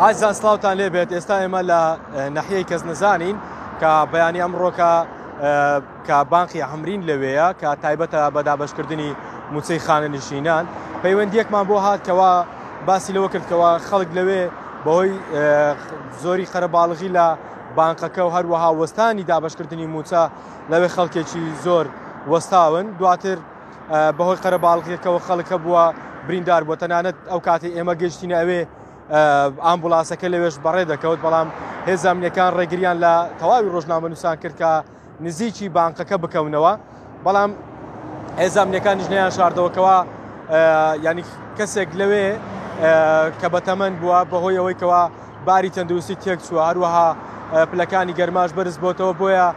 ئازان سلااوان لێبێت ئێستا ئێمە لە نەحیەی کەس نزانین کە بەیانی ئەمڕۆکە کە بانقی هەمرین لەوەیە کە تایبەتە بەدابشکردنی موچەی خانە نشینان پەیوەندیەکمان بۆ هاتکەوە باسی لەوە کردکەوە خەڵک لەوێ بەهۆی زۆری خەرەباڵغی لە بانقەکە و هەروەها وەستانی دابشکردنی موچە لەوێ خەڵکێکی زۆر وەستاون دواتر بەهۆی قەرەباڵغیەکەەوە خەڵکە بووە بریندار بۆ تەنانەت ئەو کاتی ئێمە گەشتینە ئەوێ ئامبولاسەکە لەوێش بەڕێ دەکەوت بەڵام هێزانامنیەکان ڕێگریان لە تەواوی ڕۆژنامە نووسان کرد کە نزیکی بانقەکە بکەونەوە بەڵام هێزانامنیەکان ژنیان شاردەوەکەوە ینی کەسێک لەوێ کە بەتەمەند بووە بەهۆی ئەوەیەوە باری تەندروستی تێک چوە هەروەها پلەکانی گەرماش بەرز بۆتەوە بۆیە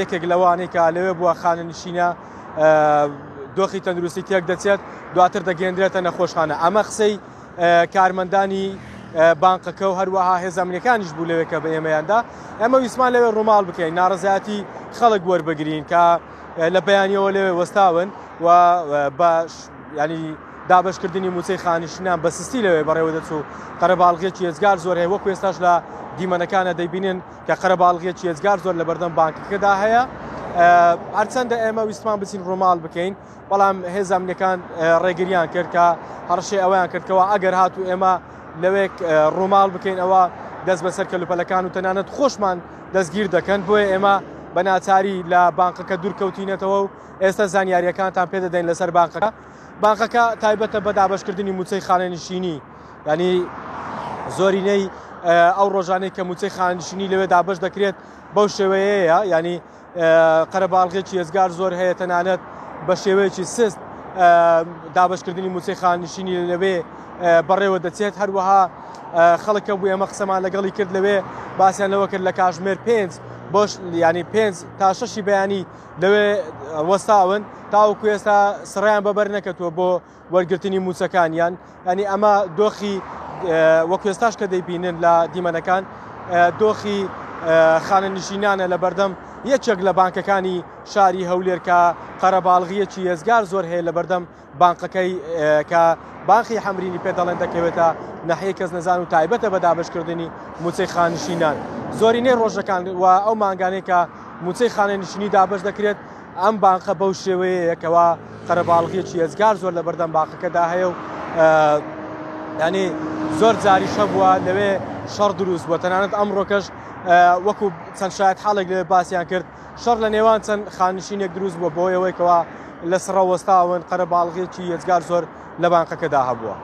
یەکێک لەوانەی کە لەوێ بووە خانەنشینە دۆخی تەندروستی تێک دەچێت دواتر دەگەێنرێتە نەخۆشخانە ئەمە قسەی کارمەندانی بانقەکە و هەروەها هێزانامنیەکانیش بوو لەوێکە بە ئێمەیاندا ئەمە ویسمان لەوێ ڕووماڵ بکەین ناڕزایەتی خەڵک وەربگرین کە لە بەیانیەوە لەوێ وەستاون و باش ینی دابشکردنی موچەی خانیشنیان بە سستی لەوێ بەڕێوە دەچوو قەرەباڵغێکی ئێزگار زۆر هەیە وەک کوێستاش لە دیمەنەکانە دەیبینن کە قەرەباڵغێکی ئێزگار زۆر لە بەردەم بانکەکەدا هەیە هەرچەندە ئێمە ویستمان بچین ڕووماڵ بکەین بەڵام هێزاناملەکان ڕێگریان کرد کە هەرشێ ئەویان کردکەوە ئەگەر هاتوو ئێمە لەوێک ڕووماڵ بکەین ئەوە دەست بەسەر کەلوپەلەکان و تەنانەت خۆشمان دەستگیر دەکەن بۆیە ئێمە بە ناچاری لە بانقەکە دوورکەوتینەتەوە و ئێستا زانیاریەکانتان پێدەدەین لەسەر بانقەکە بانقەکە تایبەتە بەدابشکردنی موچەی خانەنشینی ینی زۆرینەی ئەو ڕۆژانەی کە موچەی خانشینی لەوێدا بەش دەکرێت بەو شێوەیەە ینی قەرەباڵغێکی ئێزگار زۆر هەیە تەنانەت بە شێوەیەکی سست دابشکردنی موچەی خانشینی لەوێ بەڕێوە دەچێت هەروەها خەڵکە بوو ئێمە قسەمان لەگەڵی کرد لەوێ باسییان لەوە کرد لە کاژمێر پێنج بۆش ینی پێنج تا شەشی بەیانی لەوێ وەستاون تاوەکو ئێستا سڕیان بەبەر نەکەتووە بۆ وەرگرتنی موچەکانیان ینی ئەمە دۆخی وەکو ێستاش کە دەیبینن لە دیمەنەکان دۆخی خانە نشینانە لە بەردەم یەکێک لە بانکەکانی شاری هەولێرکە قەرەباڵغیەکی ێزگار زۆر هەیە لە بەردەم بانقەکەی کە بانخی حمرینی پێدەڵێن دەکەوێتە نەحەیە کەس نەزان و تایبەتە بە دابشکردنی موچەی خانشینان زۆرینەی ڕۆژەکان و ئەو ماگانێکە موچەی خانە نشینی دابش دەکرێت ئەم بانقە بەو شێوەیەکەوە قەرەباڵغیەکی ێزگار زۆر لە بەردەم باقەکەدا هەیە و ینی زۆر جاری شەبووە لەوێ شەڕ دروست بووە تەنانەت ئەمڕۆکەش وەکو چەند شاید حاڵێک لەوێ باسییان کرد شەڕ لە نێوان چەند خانشینێک دروست بووە بۆ ئەوەیەوە لە سڕەوەستاون قەرە باڵغێکی یەجگار زۆر لە بانقەکەدا هەبووە.